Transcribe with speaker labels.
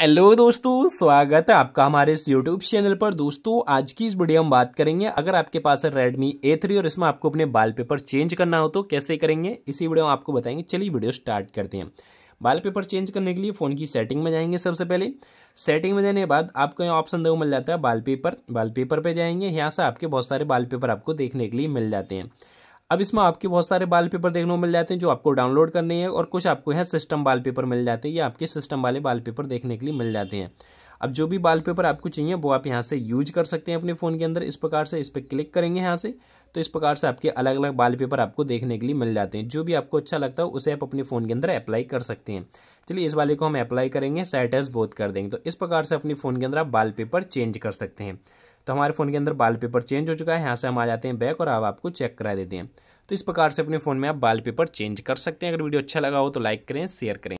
Speaker 1: Hello दोस्तों, स्वागत है आपका हमारे इस यूट्यूब चैनल पर। दोस्तों, आज की इस वीडियो हम बात करेंगे, अगर आपके पास है रेडमी ए थ्री और इसमें आपको अपने बाल पेपर चेंज करना हो तो कैसे करेंगे, इसी वीडियो में आपको बताएँगे। चलिए वीडियो स्टार्ट करते हैं। बाल पेपर चेंज करने के लिए फ़ोन की सेटिंग में जाएँगे सबसे पहले। सेटिंग में जाने के बाद आपको यहाँ ऑप्शन देखो मिल जाता है बाल पेपर बाल पेपर पर जाएँगे, यहाँ से आपके बहुत सारे बाल पेपर आपको देखने के लिए मिल जाते हैं। अब इसमें आपके बहुत सारे बाल पेपर देखने को मिल जाते हैं जो आपको डाउनलोड करने हैं और कुछ आपको यहाँ सिस्टम बाल पेपर मिल जाते हैं या आपके सिस्टम वाले बाल पेपर देखने के लिए मिल जाते हैं। अब जो भी बाल पेपर आपको चाहिए, वो आप यहाँ से यूज़ कर सकते हैं अपने फ़ोन के अंदर। इस प्रकार से इस पर क्लिक करेंगे यहाँ से तो इस प्रकार से आपके अलग अलग बाल पेपर आपको देखने के लिए मिल जाते हैं। जो भी आपको अच्छा लगता है, उसे आप अपने फ़ोन के अंदर अप्लाई कर सकते हैं। चलिए, इस वाले को हम अप्लाई करेंगे साइट एस बोथ कर देंगे। तो इस प्रकार से अपने फ़ोन के अंदर आप बाल पेपर चेंज कर सकते हैं। तो हमारे फ़ोन के अंदर बाल पेपर चेंज हो चुका है। यहाँ से हम आ जाते हैं बैक और आप आपको चेक करा देते हैं। तो इस प्रकार से अपने फ़ोन में आप बाल पेपर चेंज कर सकते हैं। अगर वीडियो अच्छा लगा हो तो लाइक करें शेयर करें।